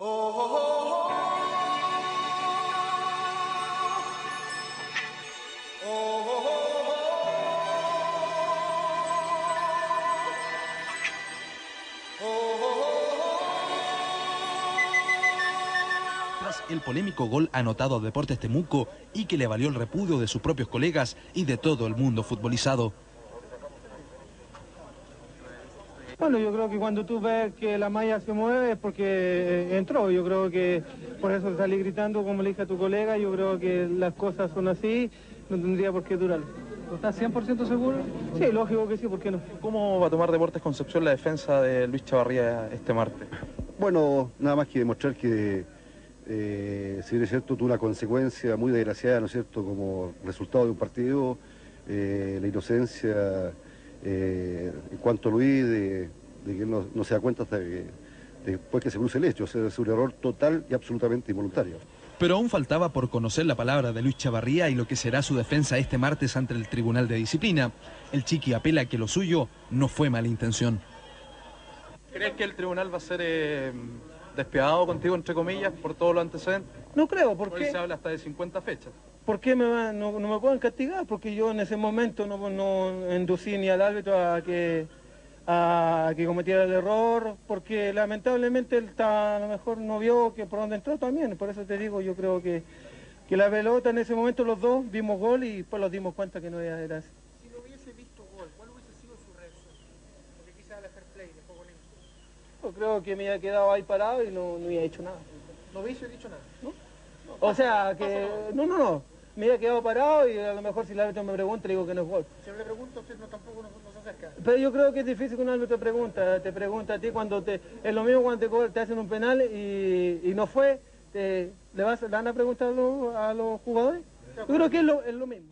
Tras el polémico gol anotado a Deportes Temuco y que le valió el repudio de sus propios colegas y de todo el mundo futbolizado. Bueno, yo creo que cuando tú ves que la malla se mueve es porque eh, entró. Yo creo que por eso salí gritando, como le dije a tu colega, yo creo que las cosas son así, no tendría por qué durar. ¿Estás 100% seguro? Sí, lógico que sí, ¿por qué no? ¿Cómo va a tomar Deportes Concepción la defensa de Luis Chavarría este martes? Bueno, nada más que demostrar que, eh, si bien es cierto, tuvo una consecuencia muy desgraciada, ¿no es cierto?, como resultado de un partido, eh, la inocencia eh, en cuanto a Luis, de, de que no, no se da cuenta hasta que, después que se produce el hecho, o sea, es un error total y absolutamente involuntario. Pero aún faltaba por conocer la palabra de Luis Chavarría y lo que será su defensa este martes ante el Tribunal de Disciplina. El Chiqui apela que lo suyo no fue mala intención. ¿Crees que el tribunal va a ser eh, despiadado contigo, entre comillas, por todo lo antecedentes? No creo, Hoy porque... se habla hasta de 50 fechas. ¿Por qué me van- no, no me pueden castigar? Porque yo en ese momento no, no inducí ni al árbitro a que, a que cometiera el error, porque lamentablemente él a lo mejor no vio que por dónde entró también. Por eso te digo, yo creo que, que la pelota en ese momento los dos vimos gol y después nos dimos cuenta que no era, así. Si no hubiese visto gol, ¿cuál hubiese sido su reacción? Porque quizá de fair play, de juego limpio. Yo creo que me había quedado ahí parado y no, no había hecho nada. No hubiese dicho nada. O sea, que... No, no, no. Me había quedado parado y a lo mejor si el árbitro me pregunta le digo que no es gol. Si yo le pregunto, usted no, tampoco nos, nos acerca. Pero yo creo que es difícil que un árbitro te pregunta, te pregunta a ti cuando te... Es lo mismo cuando te, hacen un penal y, y no fue, te, ¿le, vas, ¿le van a preguntar a los, a los jugadores? Yo creo que es lo, es lo mismo.